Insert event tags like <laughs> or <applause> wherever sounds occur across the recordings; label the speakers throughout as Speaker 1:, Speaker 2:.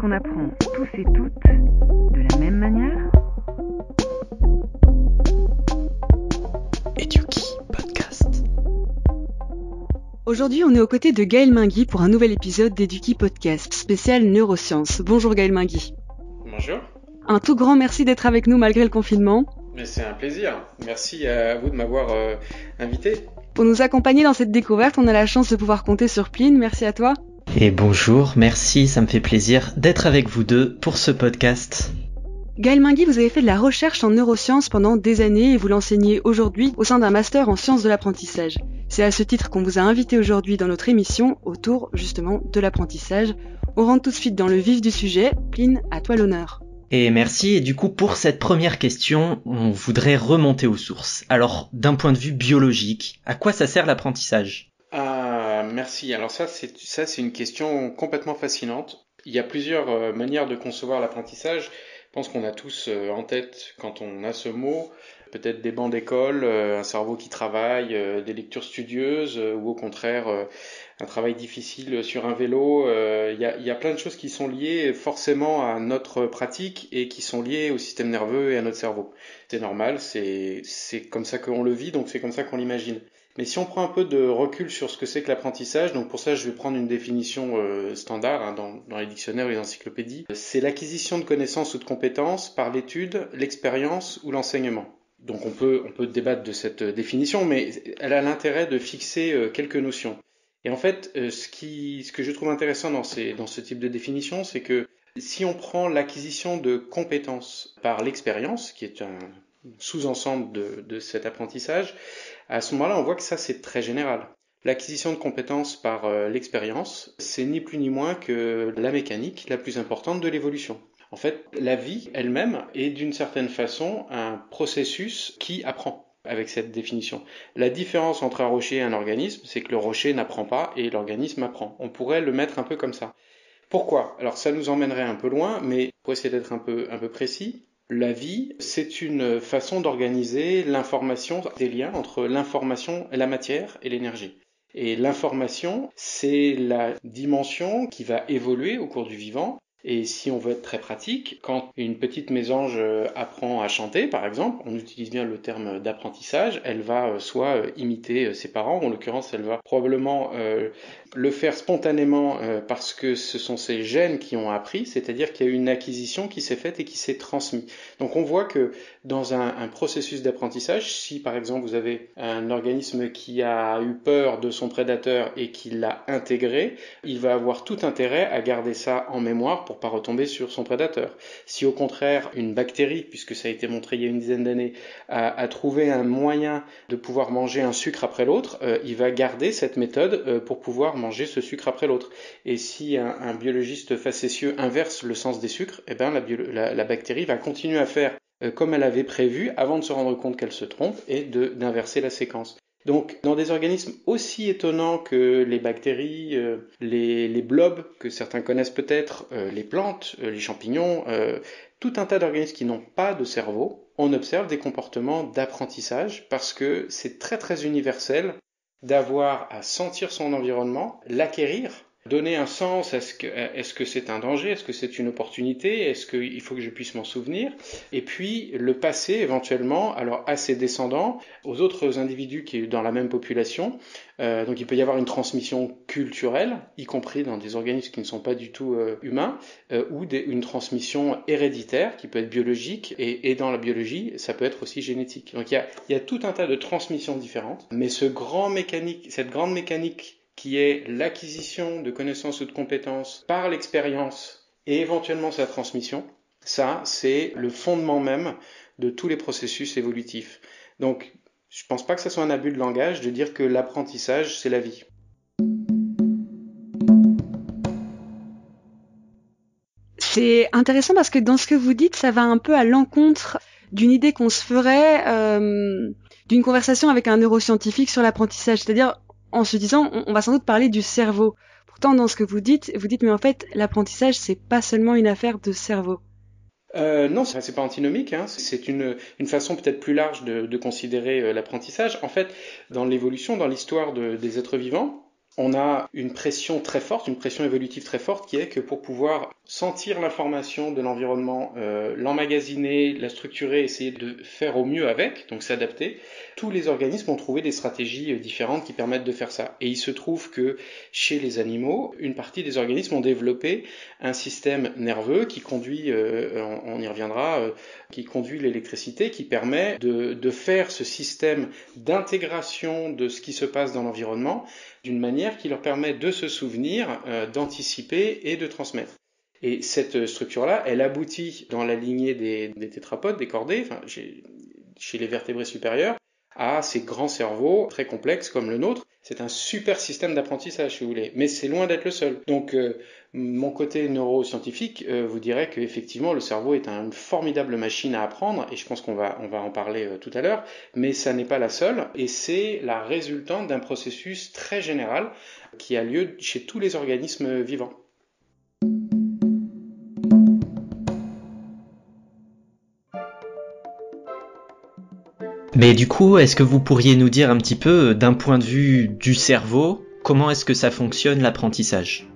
Speaker 1: qu'on apprend tous et toutes de la même manière
Speaker 2: Eduki Podcast.
Speaker 3: Aujourd'hui, on est aux côtés de Gaël Mingui pour un nouvel épisode d'Eduki Podcast, spécial neurosciences. Bonjour Gaël Mingui.
Speaker 4: Bonjour.
Speaker 3: Un tout grand merci d'être avec nous malgré le confinement.
Speaker 4: Mais c'est un plaisir. Merci à vous de m'avoir euh, invité.
Speaker 3: Pour nous accompagner dans cette découverte, on a la chance de pouvoir compter sur Pline. Merci à toi.
Speaker 2: Et bonjour, merci, ça me fait plaisir d'être avec vous deux pour ce podcast.
Speaker 3: Gaël Mingui, vous avez fait de la recherche en neurosciences pendant des années et vous l'enseignez aujourd'hui au sein d'un master en sciences de l'apprentissage. C'est à ce titre qu'on vous a invité aujourd'hui dans notre émission autour justement de l'apprentissage. On rentre tout de suite dans le vif du sujet. Pline, à toi l'honneur.
Speaker 2: Et merci, et du coup pour cette première question, on voudrait remonter aux sources. Alors, d'un point de vue biologique, à quoi ça sert l'apprentissage?
Speaker 4: Merci. Alors ça, c'est ça, c'est une question complètement fascinante. Il y a plusieurs euh, manières de concevoir l'apprentissage. Je pense qu'on a tous euh, en tête, quand on a ce mot, peut-être des bancs d'école, euh, un cerveau qui travaille, des lectures studieuses, ou au contraire un travail difficile sur un vélo. Il y, a, il y a plein de choses qui sont liées forcément à notre pratique et qui sont liées au système nerveux et à notre cerveau. C'est normal, c'est c'est comme ça qu'on le vit, donc c'est comme ça qu'on l'imagine. Mais si on prend un peu de recul sur ce que c'est que l'apprentissage, donc pour ça je vais prendre une définition euh, standard hein, dans, les dictionnaires et les encyclopédies, c'est l'acquisition de connaissances ou de compétences par l'étude, l'expérience ou l'enseignement. Donc on peut, on peut débattre de cette définition, mais elle a l'intérêt de fixer euh, quelques notions. Et en fait, euh, ce, qui, ce que je trouve intéressant dans, ces, dans ce type de définition, c'est que si on prend l'acquisition de compétences par l'expérience, qui est un sous-ensemble de, de cet apprentissage, à ce moment-là, on voit que ça, c'est très général. L'acquisition de compétences par euh, l'expérience, c'est ni plus ni moins que la mécanique la plus importante de l'évolution. En fait, la vie elle-même est d'une certaine façon un processus qui apprend avec cette définition. La différence entre un rocher et un organisme, c'est que le rocher n'apprend pas et l'organisme apprend. On pourrait le mettre un peu comme ça. Pourquoi? Alors ça nous emmènerait un peu loin, mais pour essayer d'être un peu, un peu précis, la vie, c'est une façon d'organiser l'information, des liens entre l'information et la matière et l'énergie. Et l'information, c'est la dimension qui va évoluer au cours du vivant. Et si on veut être très pratique, quand une petite mésange euh, apprend à chanter, par exemple, on utilise bien le terme d'apprentissage, elle va euh, soit euh, imiter ses parents, en l'occurrence, elle va probablement le faire spontanément parce que ce sont ses gènes qui ont appris, c'est-à-dire qu'il y a une acquisition qui s'est faite et qui s'est transmise. Donc on voit que dans un processus d'apprentissage, si par exemple vous avez un organisme qui a eu peur de son prédateur et qui l'a intégré, il va avoir tout intérêt à garder ça en mémoire pour pas retomber sur son prédateur. Si au contraire une bactérie, puisque ça a été montré il y a une dizaine d'années, a, trouvé un moyen de pouvoir manger un sucre après l'autre, euh, il va garder cette méthode euh, pour pouvoir manger ce sucre après l'autre. Et si un, biologiste facétieux inverse le sens des sucres, eh ben la bactérie va continuer à faire euh, comme elle avait prévu avant de se rendre compte qu'elle se trompe et d'inverser la séquence. Donc, dans des organismes aussi étonnants que les bactéries, euh, les, blobs, que certains connaissent peut-être, euh, les plantes, euh, les champignons, tout un tas d'organismes qui n'ont pas de cerveau, on observe des comportements d'apprentissage parce que c'est très très universel d'avoir à sentir son environnement, l'acquérir donner un sens, est-ce que est-ce que c'est un danger, est-ce que c'est une opportunité, est-ce qu'il faut que je puisse m'en souvenir, et puis le passer éventuellement alors à ses descendants, aux autres individus qui sont dans la même population. Euh, donc il peut y avoir une transmission culturelle, y compris dans des organismes qui ne sont pas du tout euh, humains, euh, ou une transmission héréditaire qui peut être biologique, et, et, dans la biologie, ça peut être aussi génétique. Donc il y a, il y a tout un tas de transmissions différentes, mais ce grand mécanique, cette grande mécanique qui est l'acquisition de connaissances ou de compétences par l'expérience et éventuellement sa transmission, ça, c'est le fondement même de tous les processus évolutifs. Donc, je ne pense pas que ce soit un abus de langage de dire que l'apprentissage, c'est la vie.
Speaker 3: C'est intéressant parce que dans ce que vous dites, ça va un peu à l'encontre d'une idée qu'on se ferait euh, d'une conversation avec un neuroscientifique sur l'apprentissage. C'est-à-dire, en se disant on, va sans doute parler du cerveau. Pourtant, dans ce que vous dites, vous dites mais en fait l'apprentissage c'est pas seulement une affaire de cerveau.
Speaker 4: Euh, non, c'est pas antinomique. Hein. C'est une, une façon peut-être plus large de, de considérer euh, l'apprentissage. En fait, dans l'évolution, dans l'histoire de, des êtres vivants, on a une pression très forte, une pression évolutive très forte, qui est que pour pouvoir sentir l'information de l'environnement, euh, l'emmagasiner, la structurer, essayer de faire au mieux avec, donc s'adapter. Tous les organismes ont trouvé des stratégies euh, différentes qui permettent de faire ça. Et il se trouve que chez les animaux, une partie des organismes ont développé un système nerveux qui conduit, euh, on, y reviendra, qui conduit l'électricité, qui permet de, de faire ce système d'intégration de ce qui se passe dans l'environnement d'une manière qui leur permet de se souvenir, d'anticiper et de transmettre. Et cette structure-là, elle aboutit dans la lignée des, tétrapodes, des cordées, chez, les vertébrés supérieurs, à ces grands cerveaux très complexes comme le nôtre. C'est un super système d'apprentissage, si vous voulez, mais c'est loin d'être le seul. Donc, euh, mon côté neuroscientifique euh, vous dirait qu'effectivement, le cerveau est une formidable machine à apprendre, et je pense qu'on va, on va en parler euh, tout à l'heure, mais ça n'est pas la seule, et c'est la résultante d'un processus très général qui a lieu chez tous les organismes vivants.
Speaker 2: Mais du coup, est-ce que vous pourriez nous dire un petit peu, d'un point de vue du cerveau, comment est-ce que ça fonctionne l'apprentissage?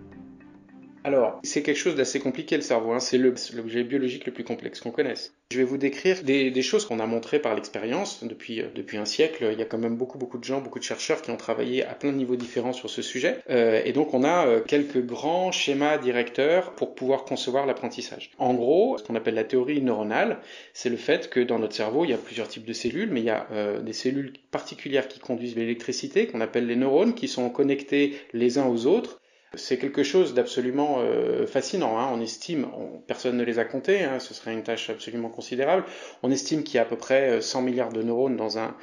Speaker 4: Alors, c'est quelque chose d'assez compliqué le cerveau, hein. c'est l'objet biologique le plus complexe qu'on connaisse. Je vais vous décrire des, choses qu'on a montrées par l'expérience depuis, euh, depuis un siècle. Il y a quand même beaucoup beaucoup de gens, beaucoup de chercheurs qui ont travaillé à plein de niveaux différents sur ce sujet. Euh, et donc on a euh, quelques grands schémas directeurs pour pouvoir concevoir l'apprentissage. En gros, ce qu'on appelle la théorie neuronale, c'est le fait que dans notre cerveau, il y a plusieurs types de cellules, mais il y a des cellules particulières qui conduisent l'électricité, qu'on appelle les neurones, qui sont connectés les uns aux autres c'est quelque chose d'absolument euh, fascinant. Hein. On estime, personne ne les a comptés, hein, ce serait une tâche absolument considérable. On estime qu'il y a à peu près 100 euh, milliards de neurones dans un,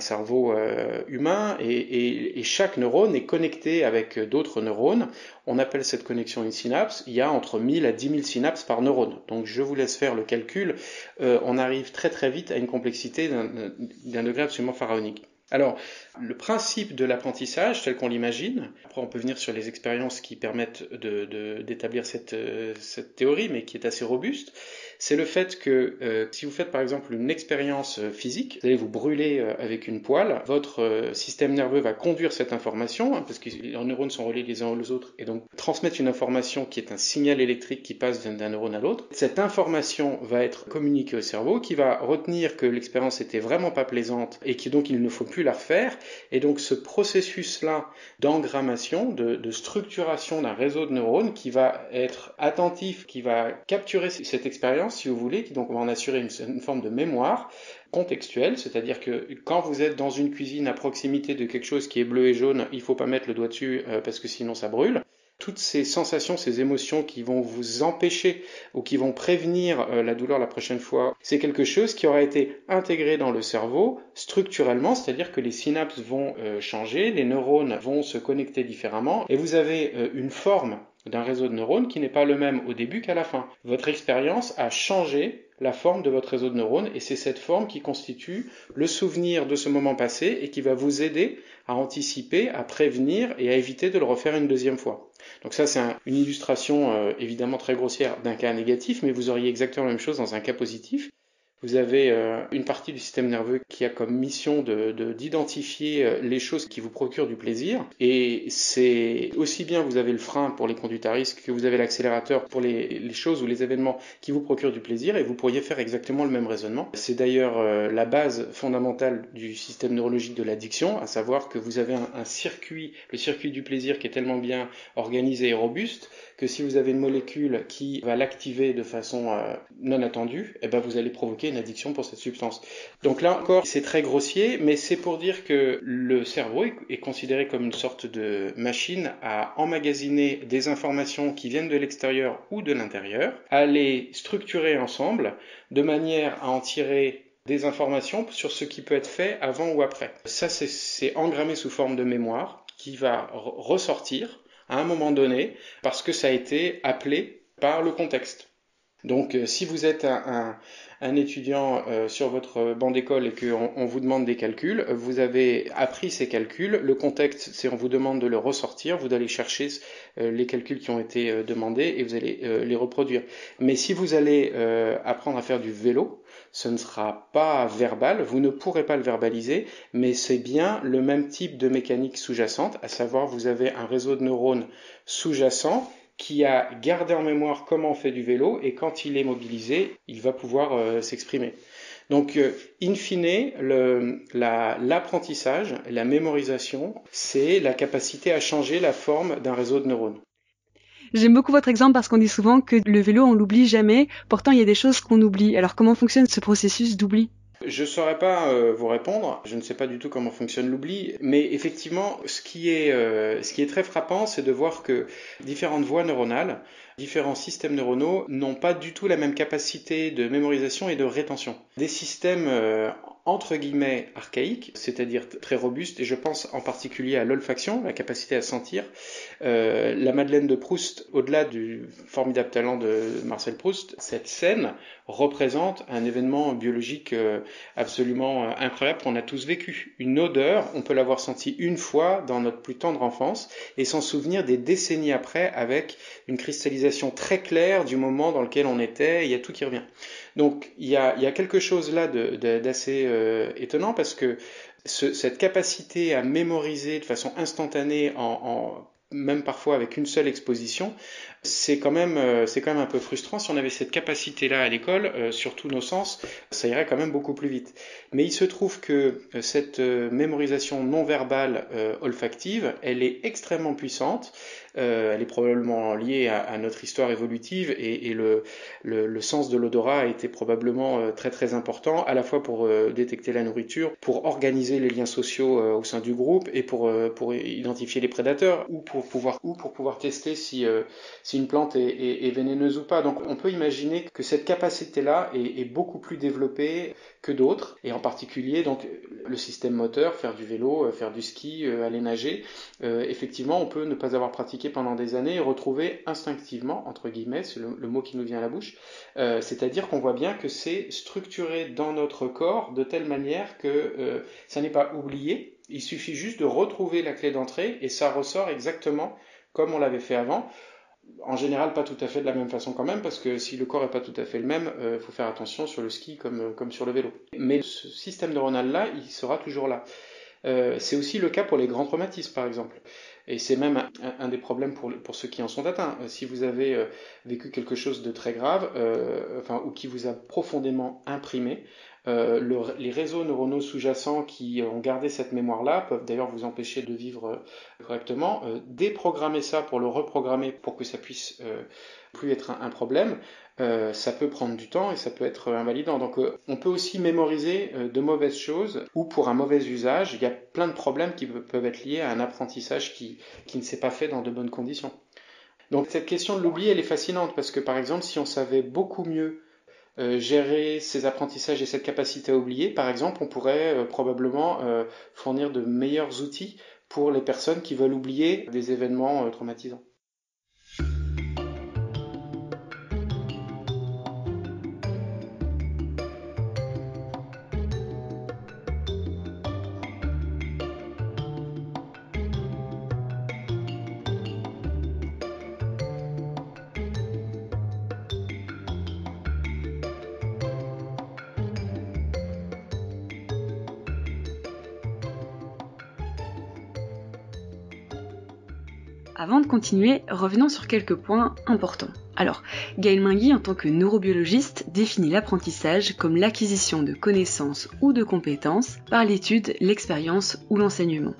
Speaker 4: cerveau euh, humain et, chaque neurone est connecté avec d'autres neurones. On appelle cette connexion une synapse. Il y a entre 1000 à 10 000 synapses par neurone. Donc je vous laisse faire le calcul. on arrive très très vite à une complexité d'un degré absolument pharaonique. Alors, le principe de l'apprentissage tel qu'on l'imagine, après on peut venir sur les expériences qui permettent d'établir euh, cette, théorie, mais qui est assez robuste, c'est le fait que euh, si vous faites par exemple une expérience euh, physique, vous allez vous brûler euh, avec une poêle, votre système nerveux va conduire cette information, hein, parce que les neurones sont reliés les uns aux autres, et donc transmettre une information qui est un signal électrique qui passe d'un neurone à l'autre. Cette information va être communiquée au cerveau, qui va retenir que l'expérience était vraiment pas plaisante, et qui donc il ne faut plus la refaire, et donc ce processus-là d'engrammation, de, de structuration d'un réseau de neurones qui va être attentif, qui va capturer cette expérience, si vous voulez, qui donc va en assurer une, forme de mémoire contextuelle, c'est-à-dire que quand vous êtes dans une cuisine à proximité de quelque chose qui est bleu et jaune, il faut pas mettre le doigt dessus euh, parce que sinon ça brûle. Toutes ces sensations, ces émotions qui vont vous empêcher ou qui vont prévenir euh, la douleur la prochaine fois, c'est quelque chose qui aura été intégré dans le cerveau structurellement, c'est-à-dire que les synapses vont euh, changer, les neurones vont se connecter différemment et vous avez une forme d'un réseau de neurones qui n'est pas le même au début qu'à la fin. Votre expérience a changé la forme de votre réseau de neurones et c'est cette forme qui constitue le souvenir de ce moment passé et qui va vous aider à anticiper, à prévenir et à éviter de le refaire une deuxième fois. Donc ça c'est une illustration euh, évidemment très grossière d'un cas négatif mais vous auriez exactement la même chose dans un cas positif. Vous avez euh, une partie du système nerveux qui a comme mission d'identifier de, euh, les choses qui vous procurent du plaisir. Et c'est aussi bien vous avez le frein pour les conduites à risque que vous avez l'accélérateur pour les, choses ou les événements qui vous procurent du plaisir. Et vous pourriez faire exactement le même raisonnement. C'est d'ailleurs euh, la base fondamentale du système neurologique de l'addiction, à savoir que vous avez un, un circuit, le circuit du plaisir qui est tellement bien organisé et robuste que si vous avez une molécule qui va l'activer de façon euh, non attendue, eh ben vous allez provoquer une addiction pour cette substance. Donc là encore, c'est très grossier, mais c'est pour dire que le cerveau est, considéré comme une sorte de machine à emmagasiner des informations qui viennent de l'extérieur ou de l'intérieur, à les structurer ensemble de manière à en tirer des informations sur ce qui peut être fait avant ou après. Ça, c'est engrammé sous forme de mémoire qui va ressortir à un moment donné parce que ça a été appelé par le contexte. Donc euh, si vous êtes un, étudiant euh, sur votre banc d'école et qu'on on vous demande des calculs, vous avez appris ces calculs, le contexte c'est on vous demande de le ressortir, vous allez chercher euh, les calculs qui ont été demandés et vous allez les reproduire. Mais si vous allez apprendre à faire du vélo, ce ne sera pas verbal, vous ne pourrez pas le verbaliser, mais c'est bien le même type de mécanique sous-jacente, à savoir vous avez un réseau de neurones sous-jacent qui a gardé en mémoire comment on fait du vélo et quand il est mobilisé, il va pouvoir euh, s'exprimer. Donc, euh, in fine, l'apprentissage, la, mémorisation, c'est la capacité à changer la forme d'un réseau de neurones.
Speaker 3: J'aime beaucoup votre exemple parce qu'on dit souvent que le vélo, on l'oublie jamais. Pourtant, il y a des choses qu'on oublie. Alors, comment fonctionne ce processus d'oubli?
Speaker 4: Je ne saurais pas euh, vous répondre, je ne sais pas du tout comment fonctionne l'oubli, mais effectivement, ce qui est, euh, ce qui est très frappant, c'est de voir que différentes voies neuronales, différents systèmes neuronaux n'ont pas du tout la même capacité de mémorisation et de rétention. Des systèmes euh, entre guillemets archaïques, c'est-à-dire très robustes, et je pense en particulier à l'olfaction, la capacité à sentir. Euh, la Madeleine de Proust, au-delà du formidable talent de Marcel Proust, cette scène représente un événement biologique euh, absolument incroyable qu'on a tous vécu. Une odeur, on peut l'avoir sentie une fois dans notre plus tendre enfance et s'en souvenir des décennies après avec une cristallisation très claire du moment dans lequel on était, il y a tout qui revient. Donc il y a, quelque chose là d'assez euh, étonnant parce que cette capacité à mémoriser de façon instantanée, même parfois avec une seule exposition, c'est quand même euh, c'est quand même un peu frustrant. Si on avait cette capacité-là à l'école, euh, sur tous nos sens, ça irait quand même beaucoup plus vite. Mais il se trouve que cette mémorisation non verbale olfactive, elle est extrêmement puissante. Euh, elle est probablement liée à, notre histoire évolutive et, le, sens de l'odorat a été probablement euh, très très important, à la fois pour euh, détecter la nourriture, pour organiser les liens sociaux au sein du groupe et pour, identifier les prédateurs ou pour pouvoir, ou pour pouvoir tester si, si une plante est, est, vénéneuse ou pas. Donc on peut imaginer que cette capacité-là est beaucoup plus développée que d'autres, et en particulier donc le système moteur, faire du vélo, faire du ski, aller nager. effectivement, on peut ne pas avoir pratiqué pendant des années et retrouver instinctivement, entre guillemets, c'est le, mot qui nous vient à la bouche, euh, c'est-à-dire qu'on voit bien que c'est structuré dans notre corps de telle manière que euh, ça n'est pas oublié, il suffit juste de retrouver la clé d'entrée et ça ressort exactement comme on l'avait fait avant. En général, pas tout à fait de la même façon quand même, parce que si le corps n'est pas tout à fait le même, il euh, faut faire attention sur le ski comme, comme sur le vélo. Mais ce système neuronal-là, il sera toujours là. c'est aussi le cas pour les grands traumatismes, par exemple. Et c'est même un, des problèmes pour, ceux qui en sont atteints. Euh, si vous avez euh, vécu quelque chose de très grave, euh, ou qui vous a profondément imprimé, les réseaux neuronaux sous-jacents qui ont gardé cette mémoire-là peuvent d'ailleurs vous empêcher de vivre correctement. déprogrammer ça pour le reprogrammer pour que ça puisse plus être un problème, euh, ça peut prendre du temps et ça peut être invalidant. Donc euh, on peut aussi mémoriser euh, de mauvaises choses ou pour un mauvais usage. Il y a plein de problèmes qui peuvent être liés à un apprentissage qui, qui ne s'est pas fait dans de bonnes conditions. Donc cette question de l'oubli, elle est fascinante parce que par exemple, si on savait beaucoup mieux gérer ces apprentissages et cette capacité à oublier, par exemple, on pourrait probablement fournir de meilleurs outils pour les personnes qui veulent oublier des événements traumatisants.
Speaker 3: Continuer, revenons sur quelques points importants. Alors, Gaël Mingui, en tant que neurobiologiste, définit l'apprentissage comme l'acquisition de connaissances ou de compétences par l'étude, l'expérience ou l'enseignement.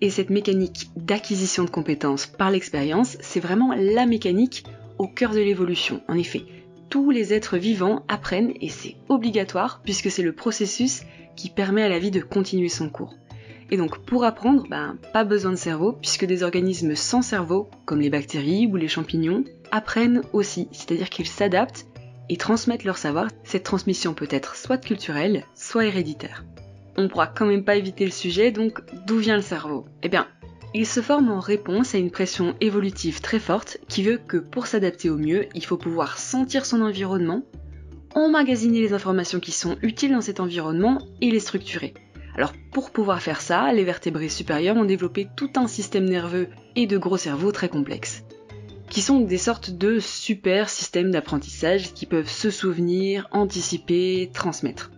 Speaker 3: Et cette mécanique d'acquisition de compétences par l'expérience, c'est vraiment la mécanique au cœur de l'évolution. En effet, tous les êtres vivants apprennent et c'est obligatoire puisque c'est le processus qui permet à la vie de continuer son cours. Et donc pour apprendre, ben, pas besoin de cerveau, puisque des organismes sans cerveau, comme les bactéries ou les champignons, apprennent aussi, c'est-à-dire qu'ils s'adaptent et transmettent leur savoir. Cette transmission peut être soit culturelle, soit héréditaire. On pourra quand même pas éviter le sujet, donc d'où vient le cerveau? Eh bien, il se forme en réponse à une pression évolutive très forte qui veut que pour s'adapter au mieux, il faut pouvoir sentir son environnement, emmagasiner les informations qui sont utiles dans cet environnement et les structurer. Alors pour pouvoir faire ça, les vertébrés supérieurs ont développé tout un système nerveux et de gros cerveaux très complexes, qui sont des sortes de super systèmes d'apprentissage qui peuvent se souvenir, anticiper, transmettre.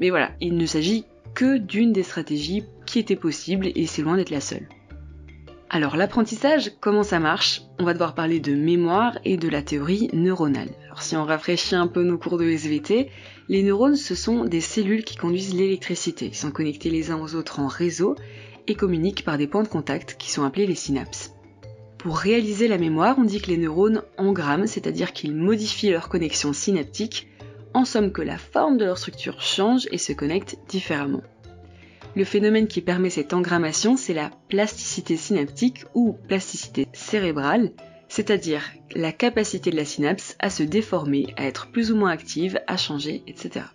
Speaker 3: Mais voilà, il ne s'agit que d'une des stratégies qui était possible et c'est loin d'être la seule. Alors l'apprentissage, comment ça marche? On va devoir parler de mémoire et de la théorie neuronale. Alors si on rafraîchit un peu nos cours de SVT, les neurones ce sont des cellules qui conduisent l'électricité. Ils sont connectés les uns aux autres en réseau et communiquent par des points de contact qui sont appelés les synapses. Pour réaliser la mémoire, on dit que les neurones engramment, c'est-à-dire qu'ils modifient leur connexion synaptique, en somme que la forme de leur structure change et se connecte différemment. Le phénomène qui permet cette engrammation, c'est la plasticité synaptique ou plasticité cérébrale, c'est-à-dire la capacité de la synapse à se déformer, à être plus ou moins active, à changer, etc.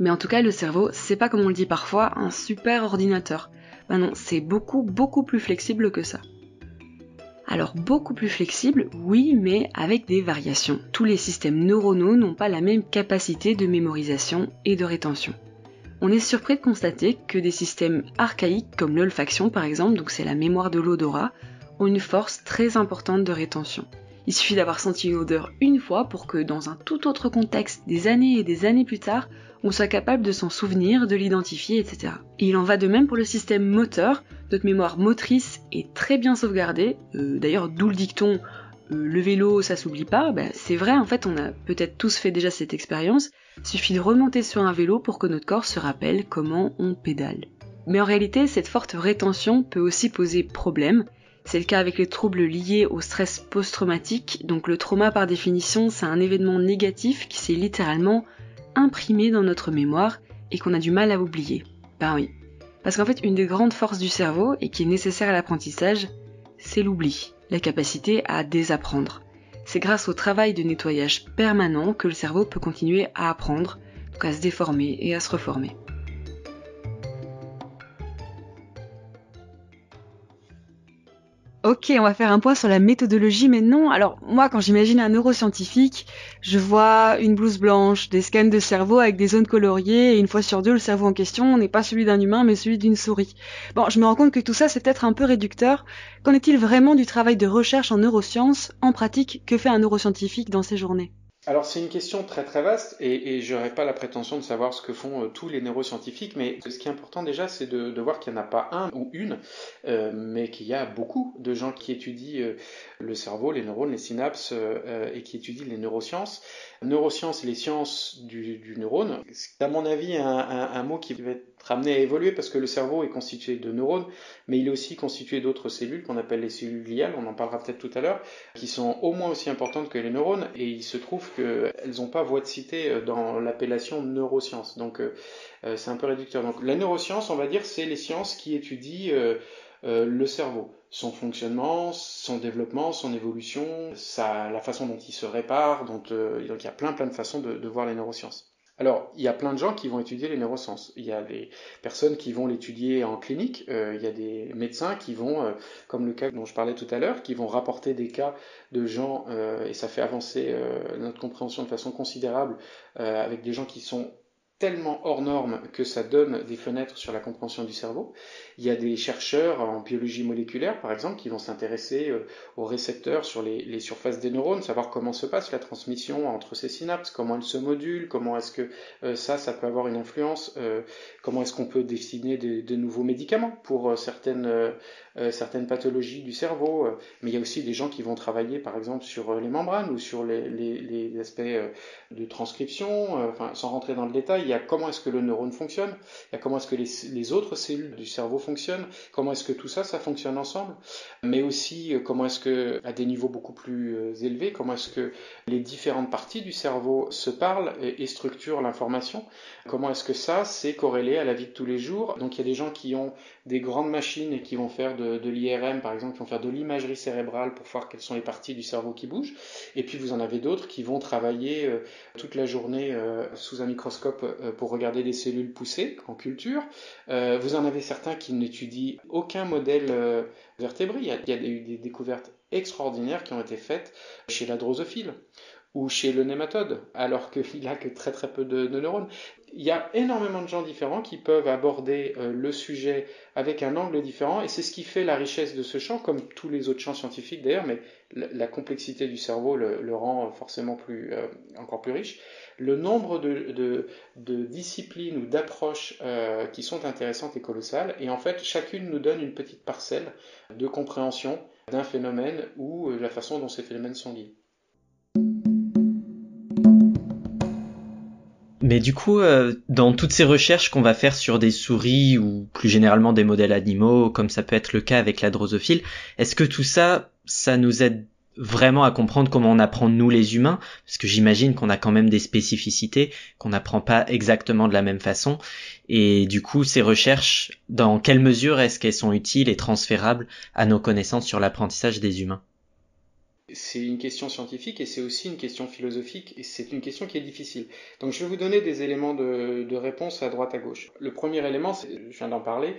Speaker 3: Mais en tout cas, le cerveau, c'est pas comme on le dit parfois, un super ordinateur. Ben non, c'est beaucoup, beaucoup plus flexible que ça. Alors beaucoup plus flexible, oui, mais avec des variations. Tous les systèmes neuronaux n'ont pas la même capacité de mémorisation et de rétention on est surpris de constater que des systèmes archaïques comme l'olfaction par exemple, donc c'est la mémoire de l'odorat, ont une force très importante de rétention. Il suffit d'avoir senti une odeur une fois pour que dans un tout autre contexte, des années et des années plus tard, on soit capable de s'en souvenir, de l'identifier, etc. Et il en va de même pour le système moteur. Notre mémoire motrice est très bien sauvegardée. Euh, d'ailleurs, d'où le dicton le vélo, ça s'oublie pas. Ben, c'est vrai, en fait, on a peut-être tous fait déjà cette expérience. Suffit de remonter sur un vélo pour que notre corps se rappelle comment on pédale. Mais en réalité, cette forte rétention peut aussi poser problème. C'est le cas avec les troubles liés au stress post-traumatique. Donc le trauma par définition, c'est un événement négatif qui s'est littéralement imprimé dans notre mémoire et qu'on a du mal à oublier. Ben oui. Parce qu'en fait, une des grandes forces du cerveau et qui est nécessaire à l'apprentissage, c'est l'oubli, la capacité à désapprendre. C'est grâce au travail de nettoyage permanent que le cerveau peut continuer à apprendre, donc à se déformer et à se reformer. Ok, on va faire un point sur la méthodologie maintenant. Alors moi, quand j'imagine un neuroscientifique, je vois une blouse blanche, des scans de cerveau avec des zones coloriées, et une fois sur deux, le cerveau en question n'est pas celui d'un humain, mais celui d'une souris. Bon, je me rends compte que tout ça, c'est peut-être un peu réducteur. Qu'en est-il vraiment du travail de recherche en neurosciences En pratique, que fait un neuroscientifique dans ses journées?
Speaker 4: Alors c'est une question très très vaste et, et je n'aurais pas la prétention de savoir ce que font euh, tous les neuroscientifiques, mais ce qui est important déjà c'est de, voir qu'il n'y en a pas un ou une, euh, mais qu'il y a beaucoup de gens qui étudient euh, le cerveau, les neurones, les synapses et qui étudient les neurosciences. Neurosciences, les sciences du, du neurone, c'est à mon avis un, un, mot qui va être ramené à évoluer parce que le cerveau est constitué de neurones, mais il est aussi constitué d'autres cellules qu'on appelle les cellules gliales, on en parlera peut-être tout à l'heure, qui sont au moins aussi importantes que les neurones, et il se trouve qu'elles n'ont pas voix de cité euh, dans l'appellation neurosciences. Donc euh, euh, c'est un peu réducteur. Donc la neuroscience, on va dire, c'est les sciences qui étudient le cerveau, son fonctionnement, son développement, son évolution, la façon dont il se répare, donc il y a plein plein de façons de voir les neurosciences. Alors, il y a plein de gens qui vont étudier les neurosciences. Il y a des personnes qui vont l'étudier en clinique, euh, il y a des médecins qui vont, euh, comme le cas dont je parlais tout à l'heure, qui vont rapporter des cas de gens, euh, et ça fait avancer notre compréhension de façon considérable, avec des gens qui sont tellement hors normes que ça donne des fenêtres sur la compréhension du cerveau. Il y a des chercheurs en biologie moléculaire, par exemple, qui vont s'intéresser euh, aux récepteurs sur les, surfaces des neurones, savoir comment se passe la transmission entre ces synapses, comment elles se modulent, comment est-ce que euh, ça, ça peut avoir une influence, euh, comment est-ce qu'on peut dessiner de, nouveaux médicaments pour certaines, certaines pathologies du cerveau. Mais il y a aussi des gens qui vont travailler, par exemple, sur les membranes ou sur les, aspects de transcription, sans rentrer dans le détail il y a comment est-ce que le neurone fonctionne, il y a comment est-ce que les, autres cellules du cerveau fonctionnent, comment est-ce que tout ça, ça fonctionne ensemble, mais aussi euh, comment est-ce que, à des niveaux beaucoup plus euh, élevés, comment est-ce que les différentes parties du cerveau se parlent et, structurent l'information, comment est-ce que ça, c'est corrélé à la vie de tous les jours. Donc il y a des gens qui ont des grandes machines et qui vont faire de, l'IRM, par exemple, qui vont faire de l'imagerie cérébrale pour voir quelles sont les parties du cerveau qui bougent, et puis vous en avez d'autres qui vont travailler euh, toute la journée sous un microscope euh, pour regarder des cellules poussées en culture. Euh, vous en avez certains qui n'étudient aucun modèle euh, vertébré. Il y, a, eu des découvertes extraordinaires qui ont été faites chez la drosophile ou chez le nématode, alors qu'il n'a que très très peu de, neurones. Il y a énormément de gens différents qui peuvent aborder euh, le sujet avec un angle différent, et c'est ce qui fait la richesse de ce champ, comme tous les autres champs scientifiques d'ailleurs, mais la, complexité du cerveau le, rend forcément plus, euh, encore plus riche. Le nombre de, disciplines ou d'approches euh, qui sont intéressantes est colossal, et en fait, chacune nous donne une petite parcelle de compréhension d'un phénomène ou la façon dont ces phénomènes sont liés.
Speaker 2: Mais du coup, euh, dans toutes ces recherches qu'on va faire sur des souris ou plus généralement des modèles animaux, comme ça peut être le cas avec la drosophile, est-ce que tout ça, ça nous aide vraiment à comprendre comment on apprend nous les humains? Parce que j'imagine qu'on a quand même des spécificités, qu'on n'apprend pas exactement de la même façon. Et du coup, ces recherches, dans quelle mesure est-ce qu'elles sont utiles et transférables à nos connaissances sur l'apprentissage des humains?
Speaker 4: C'est une question scientifique et c'est aussi une question philosophique et c'est une question qui est difficile. Donc je vais vous donner des éléments de, réponse à droite à gauche. Le premier élément, je viens d'en parler,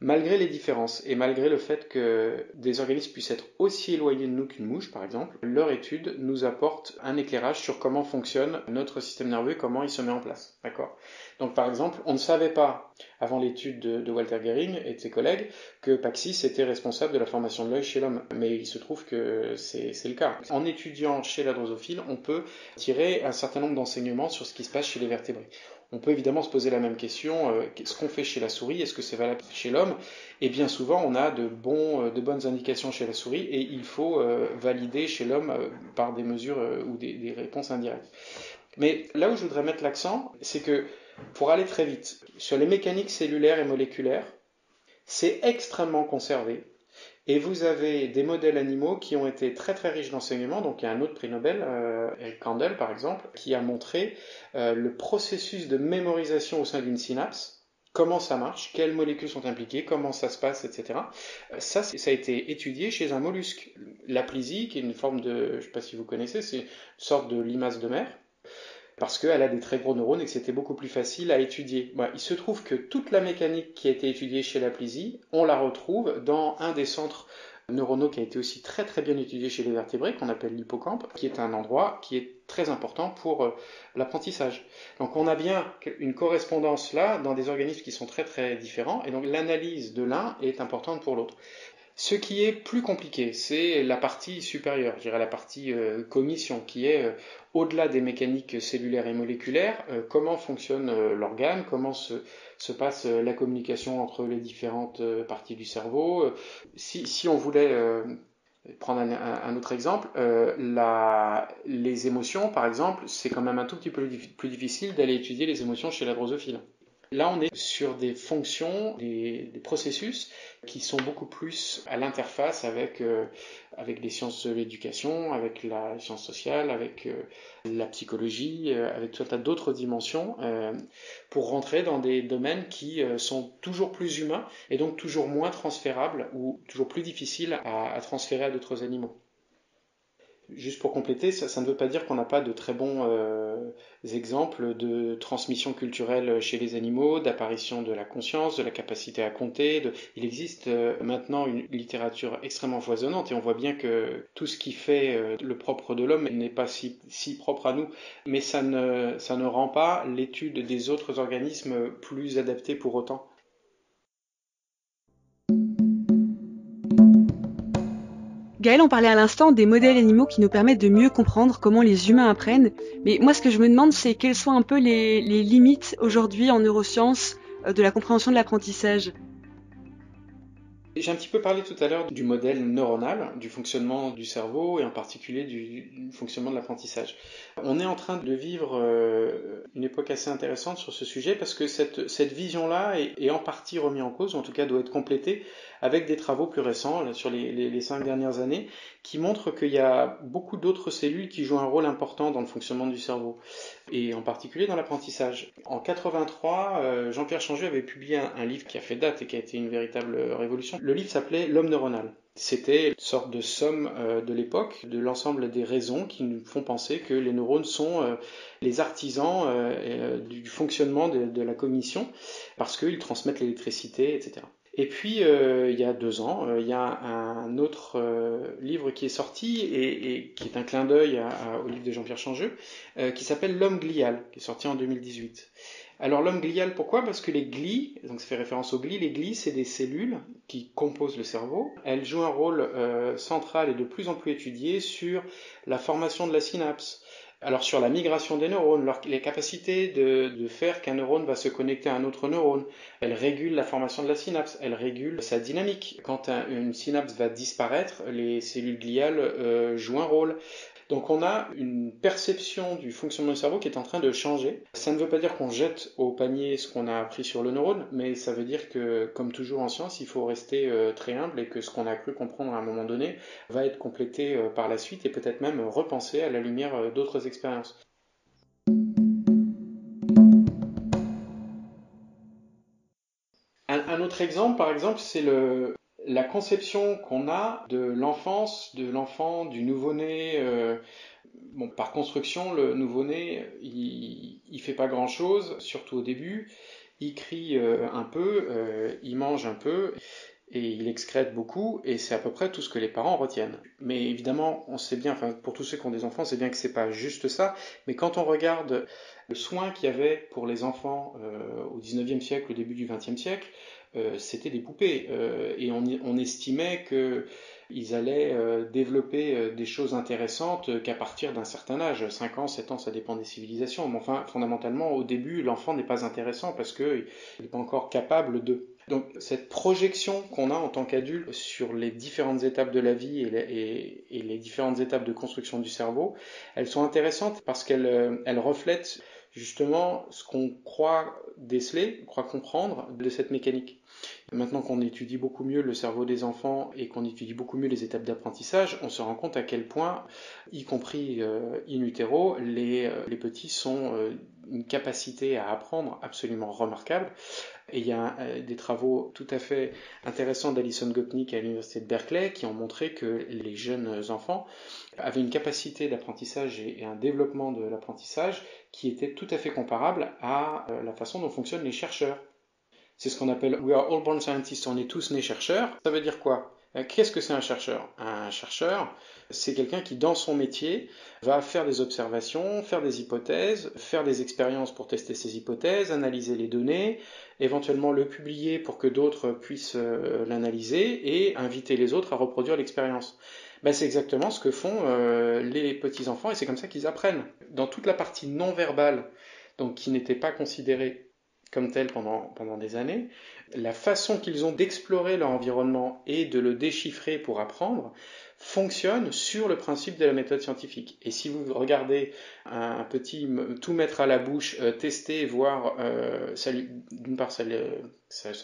Speaker 4: Malgré les différences et malgré le fait que des organismes puissent être aussi éloignés de nous qu'une mouche, par exemple, leur étude nous apporte un éclairage sur comment fonctionne notre système nerveux et comment il se met en place. D'accord? Donc, par exemple, on ne savait pas, avant l'étude de, Walter Gehring et de ses collègues, que Paxis était responsable de la formation de l'œil chez l'homme. Mais il se trouve que c'est le cas. En étudiant chez la drosophile, on peut tirer un certain nombre d'enseignements sur ce qui se passe chez les vertébrés. On peut évidemment se poser la même question, euh, ce qu'on fait chez la souris, est-ce que c'est valable chez l'homme? Et bien souvent, on a de, euh, bonnes indications chez la souris et il faut euh, valider chez l'homme par des mesures ou des réponses indirectes. Mais là où je voudrais mettre l'accent, c'est que pour aller très vite, sur les mécaniques cellulaires et moléculaires, c'est extrêmement conservé. Et vous avez des modèles animaux qui ont été très très riches d'enseignements. Donc il y a un autre prix Nobel, euh, Eric Kandel par exemple, qui a montré euh, le processus de mémorisation au sein d'une synapse, comment ça marche, quelles molécules sont impliquées, comment ça se passe, etc. Euh, ça, ça a été étudié chez un mollusque. L'aplysie, qui est une forme de, je ne sais pas si vous connaissez, c'est une sorte de limace de mer parce qu'elle a des très gros neurones et que c'était beaucoup plus facile à étudier. il se trouve que toute la mécanique qui a été étudiée chez la plésie, on la retrouve dans un des centres neuronaux qui a été aussi très très bien étudié chez les vertébrés, qu'on appelle l'hippocampe, qui est un endroit qui est très important pour euh, l'apprentissage. Donc on a bien une correspondance là dans des organismes qui sont très très différents, et donc l'analyse de l'un est importante pour l'autre. Ce qui est plus compliqué, c'est la partie supérieure, je dirais la partie euh, commission, qui est euh, au-delà des mécaniques cellulaires et moléculaires, euh, comment fonctionne l'organe, comment se, passe la communication entre les différentes parties du cerveau. Si, on voulait prendre un, autre exemple, les émotions, par exemple, c'est quand même un tout petit peu plus difficile d'aller étudier les émotions chez la drosophile. Là, on est sur des fonctions, des, processus qui sont beaucoup plus à l'interface avec, euh, avec les sciences de l'éducation, avec la science sociale, avec euh, la psychologie, euh, avec tout un tas d'autres dimensions, pour rentrer dans des domaines qui sont toujours plus humains et donc toujours moins transférables ou toujours plus difficiles à transférer à d'autres animaux. Juste pour compléter, ça, ne veut pas dire qu'on n'a pas de très bons euh, exemples de transmission culturelle chez les animaux, d'apparition de la conscience, de la capacité à compter. Il existe euh, maintenant une littérature extrêmement foisonnante et on voit bien que tout ce qui fait euh, le propre de l'homme n'est pas si, si, propre à nous, mais ça ne, ça ne rend pas l'étude des autres organismes plus adaptée pour autant.
Speaker 3: Gaël, on parlait à l'instant des modèles animaux qui nous permettent de mieux comprendre comment les humains apprennent. Mais moi, ce que je me demande, c'est quelles sont un peu les, limites aujourd'hui en neurosciences euh, de la compréhension de l'apprentissage.
Speaker 4: J'ai un petit peu parlé tout à l'heure du modèle neuronal, du fonctionnement du cerveau et en particulier du fonctionnement de l'apprentissage. On est en train de vivre euh, une époque assez intéressante sur ce sujet parce que cette, vision-là est, en partie remise en cause, ou en tout cas doit être complétée avec des travaux plus récents sur les, cinq dernières années qui montrent qu'il y a beaucoup d'autres cellules qui jouent un rôle important dans le fonctionnement du cerveau et en particulier dans l'apprentissage. En 83, euh, Jean-Pierre Changeux avait publié un, livre qui a fait date et qui a été une véritable révolution. Le livre s'appelait L'homme neuronal. C'était une sorte de somme euh, de l'époque de l'ensemble des raisons qui nous font penser que les neurones sont euh, les artisans du fonctionnement de la cognition parce qu'ils transmettent l'électricité, etc. Et puis, euh, il y a deux ans, euh, il y a un autre euh, livre qui est sorti et, qui est un clin d'œil au livre de Jean-Pierre Changeux, qui s'appelle L'homme glial, qui est sorti en 2018. Alors l'homme glial, pourquoi? Parce que les glies, donc ça fait référence aux glies, les glies c'est des cellules qui composent le cerveau. Elles jouent un rôle central et de plus en plus étudié sur la formation de la synapse. Alors sur la migration des neurones, les capacités de, faire qu'un neurone va se connecter à un autre neurone, elles régulent la formation de la synapse, elles régulent sa dynamique. Quand une synapse va disparaître, les cellules gliales euh, jouent un rôle. Donc on a une perception du fonctionnement du cerveau qui est en train de changer. Ça ne veut pas dire qu'on jette au panier ce qu'on a appris sur le neurone, mais ça veut dire que, comme toujours en science, il faut rester euh, très humble et que ce qu'on a cru comprendre à un moment donné va être complété euh, par la suite et peut-être même repensé à la lumière euh, d'autres expériences. Un, autre exemple, par exemple, c'est le, la conception qu'on a de l'enfance, de l'enfant, du nouveau-né, euh, bon, par construction, le nouveau-né, il, il fait pas grand-chose, surtout au début. Il crie euh, un peu, euh, il mange un peu, et il excrète beaucoup, et c'est à peu près tout ce que les parents retiennent. Mais évidemment, on sait bien, enfin pour tous ceux qui ont des enfants, c'est bien que c'est pas juste ça, mais quand on regarde le soin qu'il y avait pour les enfants au 19e siècle, au début du 20e siècle, c'était des poupées euh, et on, estimait qu'ils allaient euh, développer des choses intéressantes qu'à partir d'un certain âge, 5 ans, 7 ans, ça dépend des civilisations. Mais enfin, fondamentalement, au début, l'enfant n'est pas intéressant parce qu'il n'est pas encore capable de. Donc cette projection qu'on a en tant qu'adulte sur les différentes étapes de la vie et les, différentes étapes de construction du cerveau, elles sont intéressantes parce qu'elles reflètent justement ce qu'on croit déceler, croit comprendre de cette mécanique. Maintenant qu'on étudie beaucoup mieux le cerveau des enfants et qu'on étudie beaucoup mieux les étapes d'apprentissage, on se rend compte à quel point, y compris euh, in utero, les, euh, les petits sont euh, une capacité à apprendre absolument remarquable. Et il y a des travaux tout à fait intéressants d'Alison Gopnik à l'université de Berkeley qui ont montré que les jeunes enfants avaient une capacité d'apprentissage et, un développement de l'apprentissage qui était tout à fait comparable à la façon dont fonctionnent les chercheurs. C'est ce qu'on appelle We are all born scientists, on est tous nés chercheurs. Ça veut dire quoi? euh, Qu'est-ce que c'est un chercheur? Un chercheur, c'est quelqu'un qui, dans son métier, va faire des observations, faire des hypothèses, faire des expériences pour tester ces hypothèses, analyser les données, éventuellement le publier pour que d'autres puissent euh, l'analyser et inviter les autres à reproduire l'expérience. Ben, c'est exactement ce que font euh, les petits-enfants et c'est comme ça qu'ils apprennent. Dans toute la partie non verbale, donc qui n'était pas considérée comme tel pendant, pendant des années, la façon qu'ils ont d'explorer leur environnement et de le déchiffrer pour apprendre fonctionne sur le principe de la méthode scientifique. Et si vous regardez un petit tout mettre à la bouche, euh, tester, voir, euh, d'une part ça,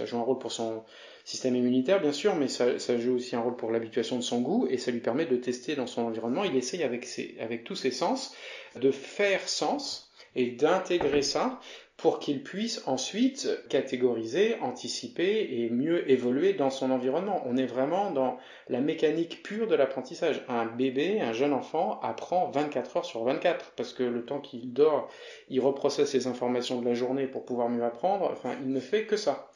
Speaker 4: joue un rôle pour son système immunitaire bien sûr, mais ça, ça joue aussi un rôle pour l'habituation de son goût et ça lui permet de tester dans son environnement. Il essaye avec, ses, avec tous ses sens de faire sens et d'intégrer ça pour qu'il puisse ensuite catégoriser, anticiper et mieux évoluer dans son environnement. On est vraiment dans la mécanique pure de l'apprentissage. Un bébé, un jeune enfant apprend 24 heures sur 24 parce que le temps qu'il dort, il reprocesse les informations de la journée pour pouvoir mieux apprendre. Enfin, il ne fait que ça.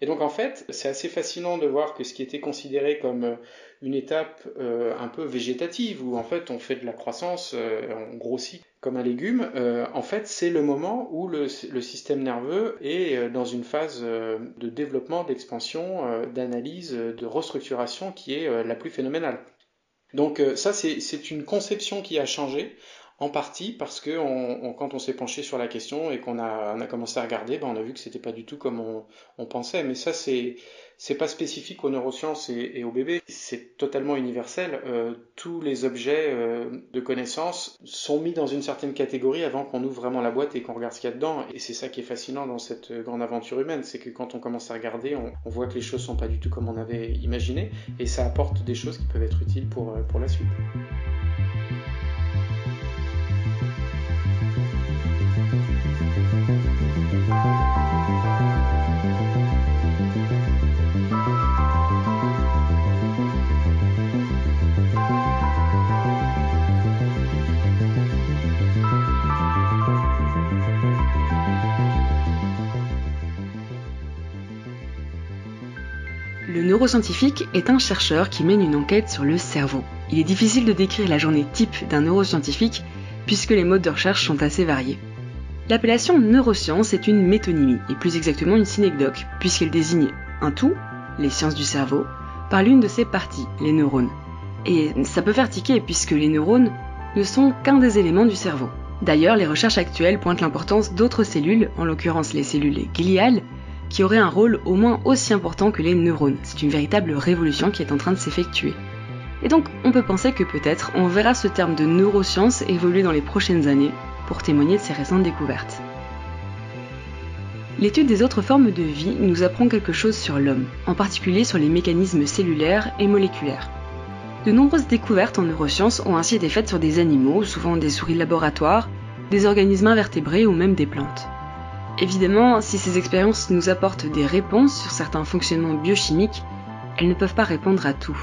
Speaker 4: Et donc en fait, c'est assez fascinant de voir que ce qui était considéré comme euh, une étape euh, un peu végétative, où en fait on fait de la croissance, euh, on grossit comme un légume, en fait c'est le moment où le, système nerveux est dans une phase de développement, d'expansion, d'analyse, de restructuration qui est la plus phénoménale. Donc ça c'est une conception qui a changé en partie parce que quand on s'est penché sur la question et qu'on a, commencé à regarder, ben on a vu que c'était pas du tout comme on, pensait. Mais ça, c'est c'est pas spécifique aux neurosciences et, aux bébés, c'est totalement universel. Euh, tous les objets euh, de connaissance sont mis dans une certaine catégorie avant qu'on ouvre vraiment la boîte et qu'on regarde ce qu'il y a dedans. Et c'est ça qui est fascinant dans cette grande aventure humaine, c'est que quand on commence à regarder, on, voit que les choses sont pas du tout comme on avait imaginé, et ça apporte des choses qui peuvent être utiles pour, pour la suite.
Speaker 3: Neuroscientifique est un chercheur qui mène une enquête sur le cerveau. Il est difficile de décrire la journée type d'un neuroscientifique puisque les modes de recherche sont assez variés. L'appellation neuroscience est une métonymie, et plus exactement une synecdoque, puisqu'elle désigne un tout, les sciences du cerveau, par l'une de ses parties, les neurones. Et ça peut faire tiquer puisque les neurones ne sont qu'un des éléments du cerveau. D'ailleurs, les recherches actuelles pointent l'importance d'autres cellules, en l'occurrence les cellules gliales, qui auraient un rôle au moins aussi important que les neurones. C'est une véritable révolution qui est en train de s'effectuer. Et donc, on peut penser que peut-être on verra ce terme de neurosciences évoluer dans les prochaines années pour témoigner de ces récentes découvertes. L'étude des autres formes de vie nous apprend quelque chose sur l'homme, en particulier sur les mécanismes cellulaires et moléculaires. De nombreuses découvertes en neurosciences ont ainsi été faites sur des animaux, souvent des souris de laboratoire, des organismes invertébrés ou même des plantes. Évidemment, si ces expériences nous apportent des réponses sur certains fonctionnements biochimiques, elles ne peuvent pas répondre à tout.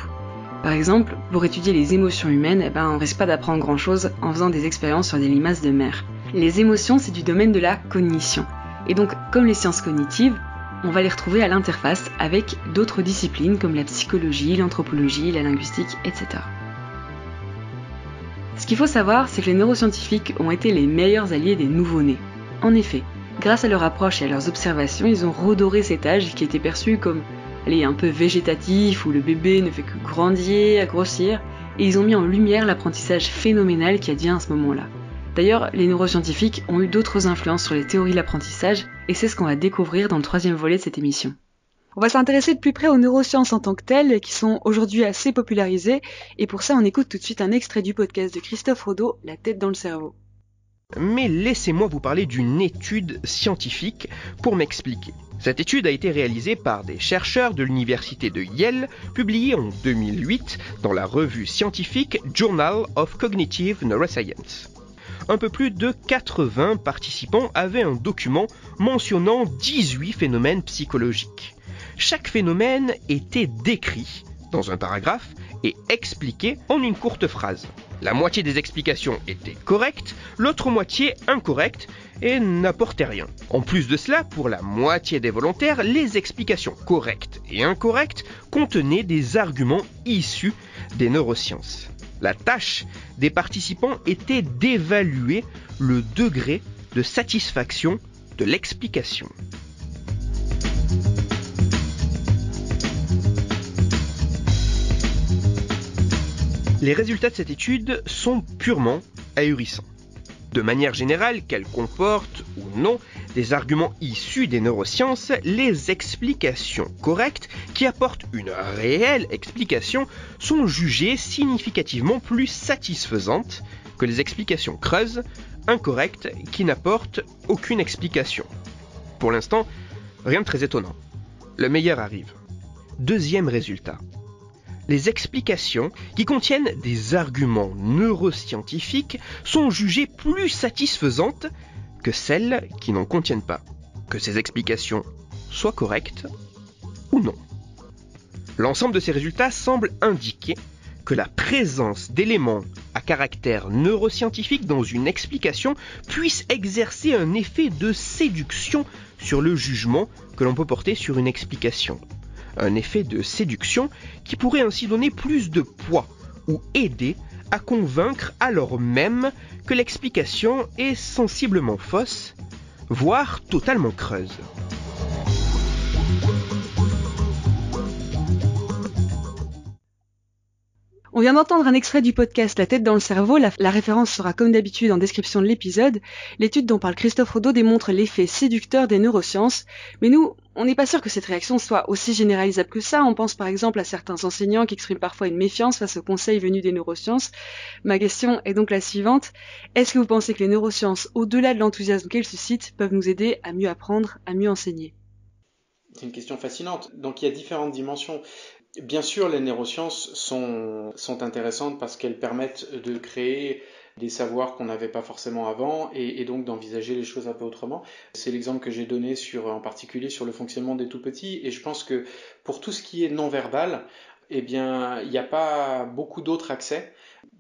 Speaker 3: Par exemple, pour étudier les émotions humaines, eh ben, on risque pas d'apprendre grand chose en faisant des expériences sur des limaces de mer. Les émotions, c'est du domaine de la cognition. Et donc, comme les sciences cognitives, on va les retrouver à l'interface avec d'autres disciplines comme la psychologie, l'anthropologie, la linguistique, etc. Ce qu'il faut savoir, c'est que les neuroscientifiques ont été les meilleurs alliés des nouveau-nés. En effet, grâce à leur approche et à leurs observations, ils ont redoré cet âge qui était perçu comme allez, un peu végétatif, où le bébé ne fait que grandir, grossir, et ils ont mis en lumière l'apprentissage phénoménal qui advient à ce moment-là. D'ailleurs, les neuroscientifiques ont eu d'autres influences sur les théories de l'apprentissage, et c'est ce qu'on va découvrir dans le troisième volet de cette émission. On va s'intéresser de plus près aux neurosciences en tant que telles, qui sont aujourd'hui assez popularisées, et pour ça on écoute tout de suite un extrait du podcast de Christophe Rodeau, La tête dans le cerveau.
Speaker 5: Mais laissez-moi vous parler d'une étude scientifique pour m'expliquer. Cette étude a été réalisée par des chercheurs de l'université de Yale, publiée en 2008 dans la revue scientifique Journal of Cognitive Neuroscience. Un peu plus de 80 participants avaient un document mentionnant 18 phénomènes psychologiques. Chaque phénomène était décrit dans un paragraphe et expliqué en une courte phrase. La moitié des explications étaient correctes, l'autre moitié incorrecte et n'apportait rien. En plus de cela, pour la moitié des volontaires, les explications correctes et incorrectes contenaient des arguments issus des neurosciences. La tâche des participants était d'évaluer le degré de satisfaction de l'explication. Les résultats de cette étude sont purement ahurissants. De manière générale, qu'elle comporte ou non des arguments issus des neurosciences, les explications correctes qui apportent une réelle explication sont jugées significativement plus satisfaisantes que les explications creuses, incorrectes, qui n'apportent aucune explication. Pour l'instant, rien de très étonnant. Le meilleur arrive. Deuxième résultat les explications qui contiennent des arguments neuroscientifiques sont jugées plus satisfaisantes que celles qui n'en contiennent pas, que ces explications soient correctes ou non. L'ensemble de ces résultats semble indiquer que la présence d'éléments à caractère neuroscientifique dans une explication puisse exercer un effet de séduction sur le jugement que l'on peut porter sur une explication un effet de séduction qui pourrait ainsi donner plus de poids ou aider à convaincre alors même que l'explication est sensiblement fausse, voire totalement creuse.
Speaker 3: On vient d'entendre un extrait du podcast La tête dans le cerveau, la, référence sera comme d'habitude en description de l'épisode. L'étude dont parle Christophe Rodeau démontre l'effet séducteur des neurosciences, mais nous, on n'est pas sûr que cette réaction soit aussi généralisable que ça. On pense par exemple à certains enseignants qui expriment parfois une méfiance face aux conseils venus des neurosciences. Ma question est donc la suivante. Est-ce que vous pensez que les neurosciences, au-delà de l'enthousiasme qu'elles suscitent, peuvent nous aider à mieux apprendre, à mieux enseigner?
Speaker 4: C'est une question fascinante. Donc il y a différentes dimensions. Bien sûr, les neurosciences sont, intéressantes parce qu'elles permettent de créer des savoirs qu'on n'avait pas forcément avant et, donc d'envisager les choses un peu autrement. C'est l'exemple que j'ai donné sur, en particulier sur le fonctionnement des tout petits et je pense que pour tout ce qui est non verbal, eh il n'y a pas beaucoup d'autres accès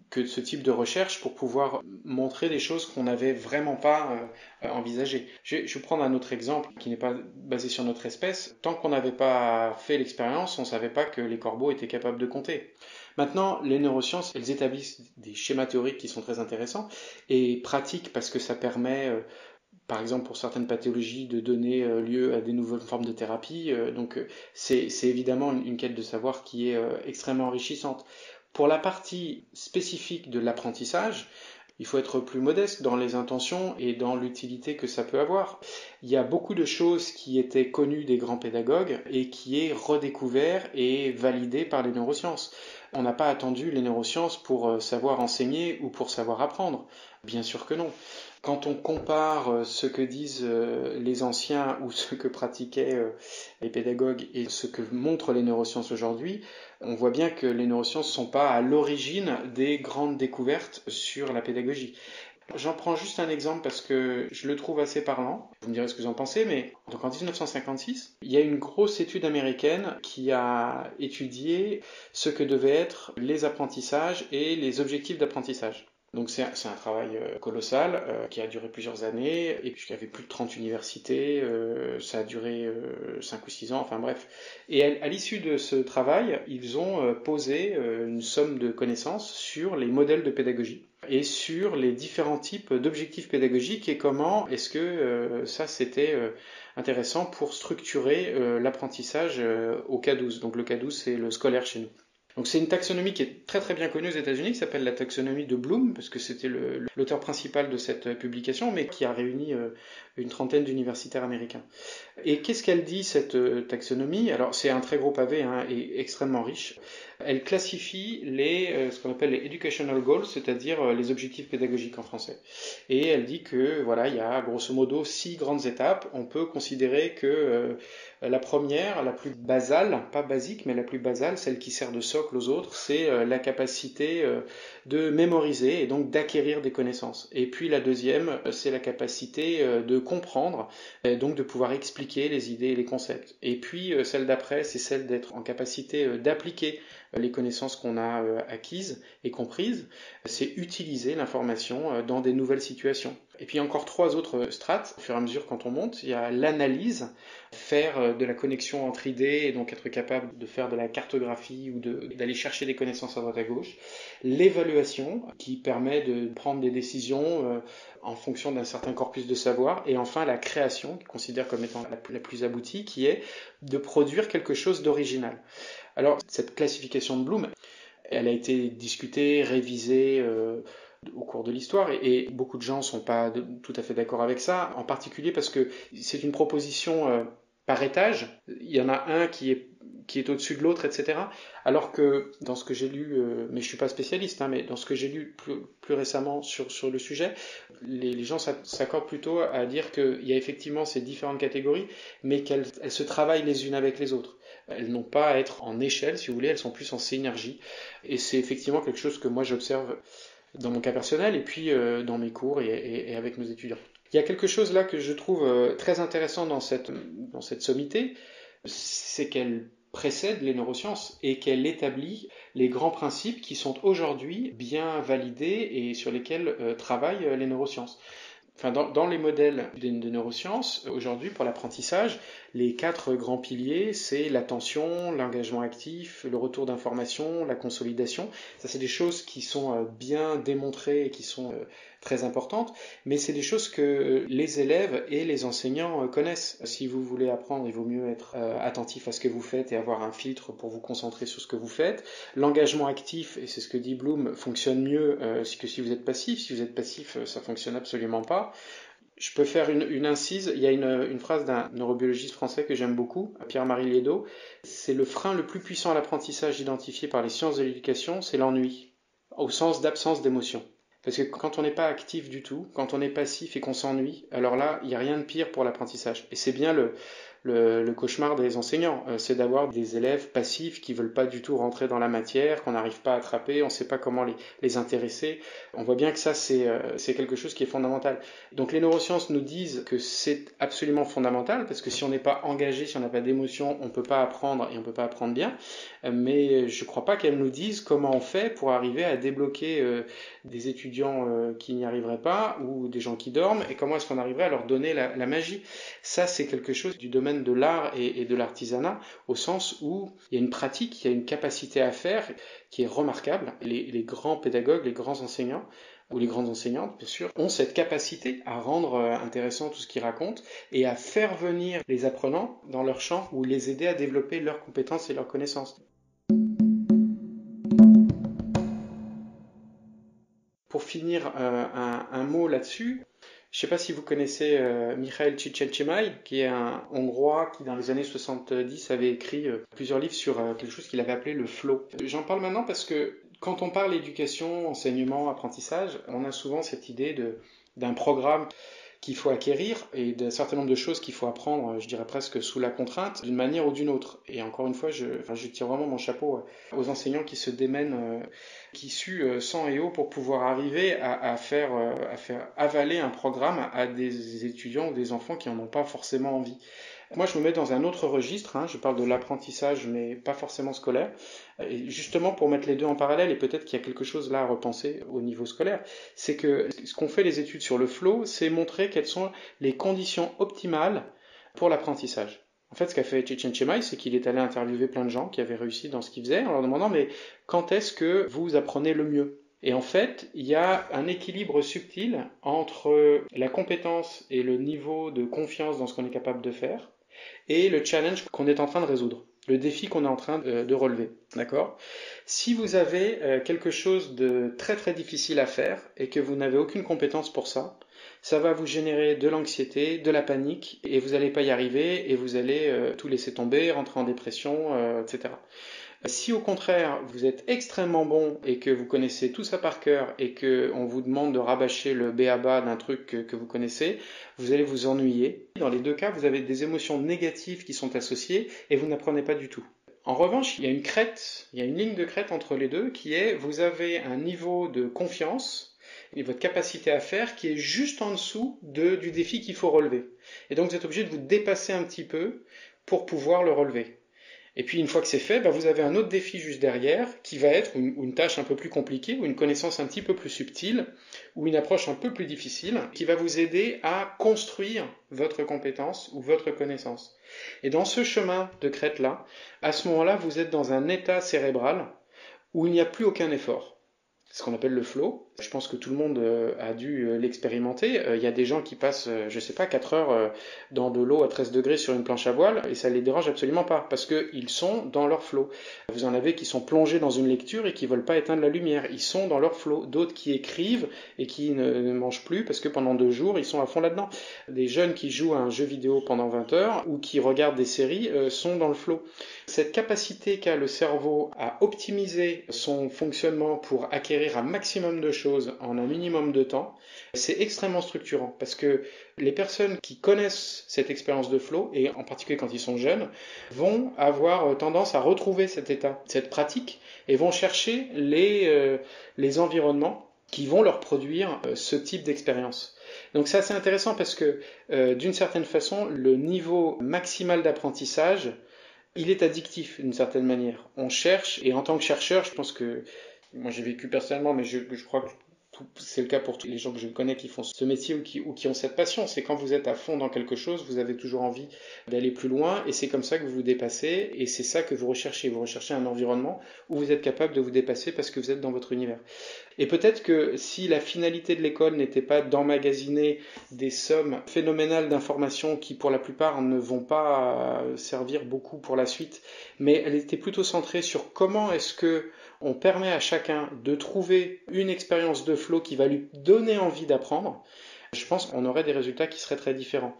Speaker 4: que ce type de recherche pour pouvoir montrer des choses qu'on n'avait vraiment pas euh, envisagées. Je, je, vais prendre un autre exemple qui n'est pas basé sur notre espèce. Tant qu'on n'avait pas fait l'expérience, on ne savait pas que les corbeaux étaient capables de compter. Maintenant, les neurosciences, elles établissent des schémas théoriques qui sont très intéressants et pratiques parce que ça permet euh, par exemple pour certaines pathologies, de donner lieu à des nouvelles formes de thérapie. donc c'est évidemment une, quête de savoir qui est extrêmement enrichissante. Pour la partie spécifique de l'apprentissage, il faut être plus modeste dans les intentions et dans l'utilité que ça peut avoir. Il y a beaucoup de choses qui étaient connues des grands pédagogues et qui est redécouvert et validé par les neurosciences. On n'a pas attendu les neurosciences pour euh, savoir enseigner ou pour savoir apprendre. Bien sûr que non. Quand on compare euh, ce que disent euh, les anciens ou ce que pratiquaient les pédagogues et ce que montrent les neurosciences aujourd'hui, on voit bien que les neurosciences ne sont pas à l'origine des grandes découvertes sur la pédagogie. J'en prends juste un exemple parce que je le trouve assez parlant. Vous me direz ce que vous en pensez, mais en 1956, il y a une grosse étude américaine qui a étudié ce que devaient être les apprentissages et les objectifs d'apprentissage. Donc c'est un, travail euh, colossal euh, qui a duré plusieurs années et puis il y avait plus de 30 universités, euh, ça a duré 5 ou 6 ans, enfin bref. Et à, l'issue de ce travail, ils ont posé une somme de connaissances sur les modèles de pédagogie et sur les différents types d'objectifs pédagogiques et comment est-ce que ça c'était intéressant pour structurer l'apprentissage au K12. Donc le K12 c'est le scolaire chez nous. Donc c'est une taxonomie qui est très très bien connue aux États-Unis, qui s'appelle la taxonomie de Bloom, parce que c'était l'auteur principal de cette publication, mais qui a réuni euh, une trentaine d'universitaires américains. Et qu'est-ce qu'elle dit cette euh, taxonomie? Alors c'est un très gros pavé hein, et extrêmement riche. Elle classifie les euh, ce qu'on appelle les educational goals, c'est-à-dire les objectifs pédagogiques en français. Et elle dit que voilà, il y a grosso modo six grandes étapes. On peut considérer que la première, la plus basale, pas basique, mais la plus basale, celle qui sert de socle aux autres, c'est euh, la capacité euh, de mémoriser et donc d'acquérir des connaissances. Et puis la deuxième, euh, c'est la capacité de comprendre, et donc de pouvoir expliquer les idées et les concepts. Et puis celle d'après, c'est celle d'être en capacité d'appliquer les connaissances qu'on a acquises et comprises, c'est utiliser l'information dans des nouvelles situations. Et puis encore trois autres strates, au fur et à mesure quand on monte, il y a l'analyse, faire de la connexion entre idées et donc être capable de faire de la cartographie ou d'aller chercher des connaissances à droite à gauche, l'évaluation qui permet de prendre des décisions euh, en fonction d'un certain corpus de savoir, et enfin la création, qui considère comme étant la plus aboutie, qui est de produire quelque chose d'original. Alors cette classification de Bloom, elle a été discutée, révisée, euh, au cours de l'histoire et, beaucoup de gens ne sont pas tout à fait d'accord avec ça, en particulier parce que c'est une proposition euh, par étage. Il y en a un qui est qui est au-dessus de l'autre, etc. Alors que dans ce que j'ai lu, euh, mais je suis pas spécialiste, hein, mais dans ce que j'ai lu plus, récemment sur, sur le sujet, les, les gens s'accordent plutôt à dire qu'il y a effectivement ces différentes catégories, mais qu'elles se travaillent les unes avec les autres. Elles n'ont pas à être en échelle, si vous voulez, elles sont plus en synergie. Et c'est effectivement quelque chose que moi j'observe dans mon cas personnel et puis euh, dans mes cours et, avec nos étudiants. Il y a quelque chose là que je trouve euh, très intéressant dans cette, sommité, c'est qu'elle précède les neurosciences et qu'elle établit les grands principes qui sont aujourd'hui bien validés et sur lesquels euh, travaillent les neurosciences. Enfin, dans, les modèles de neurosciences, aujourd'hui, pour l'apprentissage, les quatre grands piliers, c'est l'attention, l'engagement actif, le retour d'information, la consolidation. Ça, c'est des choses qui sont euh, bien démontrées et qui sont euh, très importantes, mais c'est des choses que les élèves et les enseignants euh, connaissent. Si vous voulez apprendre, il vaut mieux être attentif à ce que vous faites et avoir un filtre pour vous concentrer sur ce que vous faites. L'engagement actif, et c'est ce que dit Bloom, fonctionne mieux que si vous êtes passif. Si vous êtes passif, ça fonctionne absolument pas. Je peux faire une, incise. Il y a une, phrase d'un neurobiologiste français que j'aime beaucoup, Pierre-Marie Liedo. C'est le frein le plus puissant à l'apprentissage identifié par les sciences de l'éducation, c'est l'ennui, au sens d'absence d'émotion. Parce que quand on n'est pas actif du tout, quand on est passif et qu'on s'ennuie, alors là, il n'y a rien de pire pour l'apprentissage. Et c'est bien le, le, cauchemar des enseignants, euh, c'est d'avoir des élèves passifs qui veulent pas du tout rentrer dans la matière, qu'on n'arrive pas à attraper, on ne sait pas comment les, les, intéresser. On voit bien que ça, euh, c'est quelque chose qui est fondamental. Donc les neurosciences nous disent que c'est absolument fondamental, parce que si on n'est pas engagé, si on n'a pas d'émotion, on ne peut pas apprendre et on ne peut pas apprendre bien. Euh, mais je ne crois pas qu'elles nous disent comment on fait pour arriver à débloquer des étudiants qui n'y arriveraient pas, ou des gens qui dorment, et comment est-ce qu'on arriverait à leur donner la, la magie. Ça, c'est quelque chose du domaine de l'art et, de l'artisanat, au sens où il y a une pratique, il y a une capacité à faire qui est remarquable. Les, grands pédagogues, les grands enseignants, ou les grandes enseignantes, bien sûr, ont cette capacité à rendre euh, intéressant tout ce qu'ils racontent et à faire venir les apprenants dans leur champ ou les aider à développer leurs compétences et leurs connaissances. Pour finir, euh, un, mot là-dessus. Je ne sais pas si vous connaissez euh, Mikhail qui est un Hongrois qui, dans les années 70, avait écrit euh, plusieurs livres sur quelque chose qu'il avait appelé le flow. J'en parle maintenant parce que quand on parle éducation, enseignement, apprentissage, on a souvent cette idée d'un programme qu'il faut acquérir et d'un certain nombre de choses qu'il faut apprendre, je dirais presque sous la contrainte, d'une manière ou d'une autre. Et encore une fois, je, enfin, tire vraiment mon chapeau aux enseignants qui se démènent qui suent euh, sang et eau pour pouvoir arriver à, faire, euh, à faire avaler un programme à des étudiants ou des enfants qui n'en ont pas forcément envie. Moi, je me mets dans un autre registre, hein, je parle de l'apprentissage, mais pas forcément scolaire, et justement pour mettre les deux en parallèle, et peut-être qu'il y a quelque chose là à repenser au niveau scolaire, c'est que ce qu'ont fait les études sur le flow, c'est montrer quelles sont les conditions optimales pour l'apprentissage. En fait, ce qu'a fait Chichen Chemai, c'est qu'il est allé interviewer plein de gens qui avaient réussi dans ce qu'ils faisaient en leur demandant mais quand est-ce que vous apprenez le mieux? Et en fait, il y a un équilibre subtil entre la compétence et le niveau de confiance dans ce qu'on est capable de faire et le challenge qu'on est en train de résoudre, le défi qu'on est en train de, relever. D'accord? Si vous avez euh, quelque chose de très très difficile à faire et que vous n'avez aucune compétence pour ça, ça va vous générer de l'anxiété, de la panique, et vous n'allez pas y arriver, et vous allez euh, tout laisser tomber, rentrer en dépression, euh, etc. Si au contraire vous êtes extrêmement bon et que vous connaissez tout ça par cœur et que on vous demande de rabâcher le béaba d'un truc que, vous connaissez, vous allez vous ennuyer. Dans les deux cas, vous avez des émotions négatives qui sont associées et vous n'apprenez pas du tout. En revanche, il y a une crête, il y a une ligne de crête entre les deux qui est vous avez un niveau de confiance et votre capacité à faire qui est juste en dessous de, du défi qu'il faut relever. Et donc vous êtes obligé de vous dépasser un petit peu pour pouvoir le relever. Et puis une fois que c'est fait, bah, vous avez un autre défi juste derrière qui va être une, une, tâche un peu plus compliquée ou une connaissance un petit peu plus subtile ou une approche un peu plus difficile qui va vous aider à construire votre compétence ou votre connaissance. Et dans ce chemin de crête-là, à ce moment-là, vous êtes dans un état cérébral où il n'y a plus aucun effort ce qu'on appelle le flow. Je pense que tout le monde euh, a dû euh, l'expérimenter. Euh, il y a des gens qui passent, je sais pas, 4 heures dans de l'eau à 13 degrés sur une planche à voile et ça les dérange absolument pas parce qu'ils sont dans leur flow. Vous en avez qui sont plongés dans une lecture et qui veulent pas éteindre la lumière. Ils sont dans leur flow. D'autres qui écrivent et qui ne mangent plus parce que pendant deux jours ils sont à fond là-dedans. Des jeunes qui jouent à un jeu vidéo pendant 20 heures ou qui regardent des séries sont dans le flow. Cette capacité qu'a le cerveau à optimiser son fonctionnement pour acquérir un maximum de choses en un minimum de temps, c'est extrêmement structurant parce que les personnes qui connaissent cette expérience de flow, et en particulier quand ils sont jeunes, vont avoir tendance à retrouver cet état, cette pratique, et vont chercher les, euh, les environnements qui vont leur produire euh, ce type d'expérience. Donc c'est assez intéressant parce que euh, d'une certaine façon, le niveau maximal d'apprentissage il est addictif d'une certaine manière. On cherche, et en tant que chercheur, je pense que moi j'ai vécu personnellement, mais je, crois que c'est le cas pour tous les gens que je connais qui font ce métier ou qui, ou qui ont cette passion. C'est quand vous êtes à fond dans quelque chose, vous avez toujours envie d'aller plus loin et c'est comme ça que vous vous dépassez et c'est ça que vous recherchez. Vous recherchez un environnement où vous êtes capable de vous dépasser parce que vous êtes dans votre univers. Et peut-être que si la finalité de l'école n'était pas d'emmagasiner des sommes phénoménales d'informations qui pour la plupart ne vont pas servir beaucoup pour la suite, mais elle était plutôt centrée sur comment est-ce que on permet à chacun de trouver une expérience de flow qui va lui donner envie d'apprendre, je pense qu'on aurait des résultats qui seraient très différents.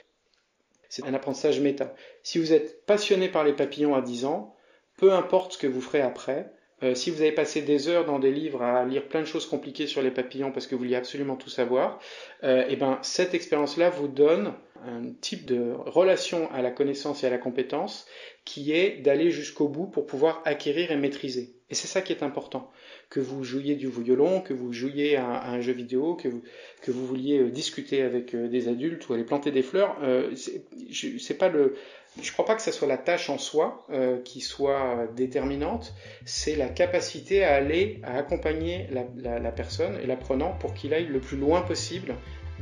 Speaker 4: C'est un apprentissage méta. Si vous êtes passionné par les papillons à 10 ans, peu importe ce que vous ferez après, euh, si vous avez passé des heures dans des livres à lire plein de choses compliquées sur les papillons parce que vous vouliez absolument tout savoir, euh, et eh ben cette expérience-là vous donne un type de relation à la connaissance et à la compétence qui est d'aller jusqu'au bout pour pouvoir acquérir et maîtriser. Et c'est ça qui est important. Que vous jouiez du violon, que vous jouiez à, un jeu vidéo, que vous, que vous vouliez euh, discuter avec euh, des adultes ou aller planter des fleurs, euh, c'est pas le, je crois pas que ce soit la tâche en soi euh, qui soit déterminante, c'est la capacité à aller, à accompagner la personne et l'apprenant pour qu'il aille le plus loin possible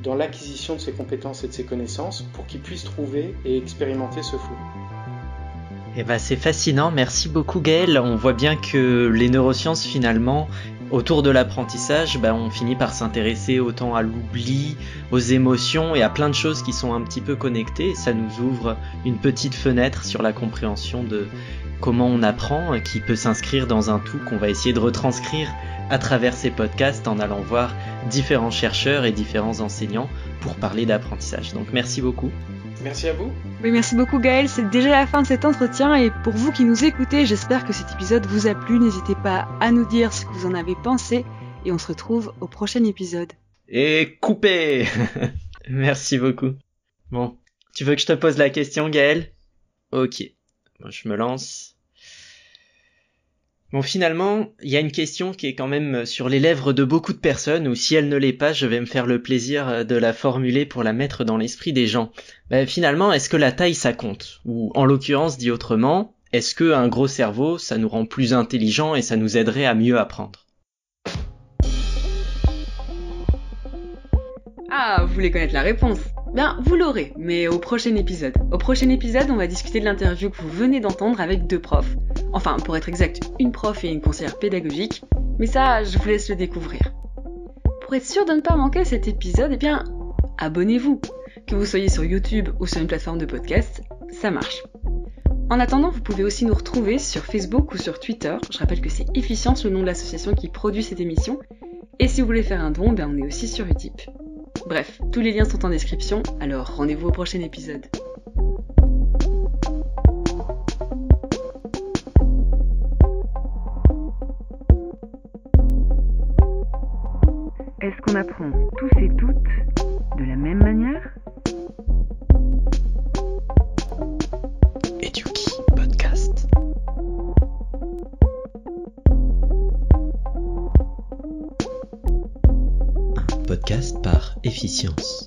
Speaker 4: dans l'acquisition de ses compétences et de ses connaissances pour qu'il puisse trouver et expérimenter ce flou.
Speaker 2: Eh ben, c'est fascinant, merci beaucoup Gaël. On voit bien que les neurosciences finalement, autour de l'apprentissage, ben, on finit par s'intéresser autant à l'oubli, aux émotions et à plein de choses qui sont un petit peu connectées. Ça nous ouvre une petite fenêtre sur la compréhension de comment on apprend, qui peut s'inscrire dans un tout qu'on va essayer de retranscrire à travers ces podcasts en allant voir différents chercheurs et différents enseignants pour parler d'apprentissage. Donc merci beaucoup.
Speaker 4: Merci à vous.
Speaker 3: Oui, merci beaucoup Gaël. C'est déjà la fin de cet entretien et pour vous qui nous écoutez, j'espère que cet épisode vous a plu. N'hésitez pas à nous dire ce que vous en avez pensé et on se retrouve au prochain épisode.
Speaker 2: Et coupé <laughs> Merci beaucoup. Bon, tu veux que je te pose la question Gaël? Ok, bon, je me lance. Bon, finalement, il y a une question qui est quand même sur les lèvres de beaucoup de personnes, ou si elle ne l'est pas, je vais me faire le plaisir de la formuler pour la mettre dans l'esprit des gens. Ben, finalement, est-ce que la taille ça compte? Ou en l'occurrence, dit autrement, est-ce que un gros cerveau, ça nous rend plus intelligents et ça nous aiderait à mieux apprendre?
Speaker 3: Ah, vous voulez connaître la réponse Bien, vous l'aurez, mais au prochain épisode. Au prochain épisode, on va discuter de l'interview que vous venez d'entendre avec deux profs. Enfin, pour être exact, une prof et une conseillère pédagogique, mais ça, je vous laisse le découvrir. Pour être sûr de ne pas manquer cet épisode, eh bien, abonnez-vous. Que vous soyez sur YouTube ou sur une plateforme de podcast, ça marche. En attendant, vous pouvez aussi nous retrouver sur Facebook ou sur Twitter. Je rappelle que c'est Efficience, le nom de l'association qui produit cette émission. Et si vous voulez faire un don, ben on est aussi sur Utip. Bref, tous les liens sont en description, alors rendez-vous au prochain épisode.
Speaker 1: Est-ce qu'on apprend tous et toutes de la même manière?
Speaker 2: Eduki Podcast. Un podcast par efficience.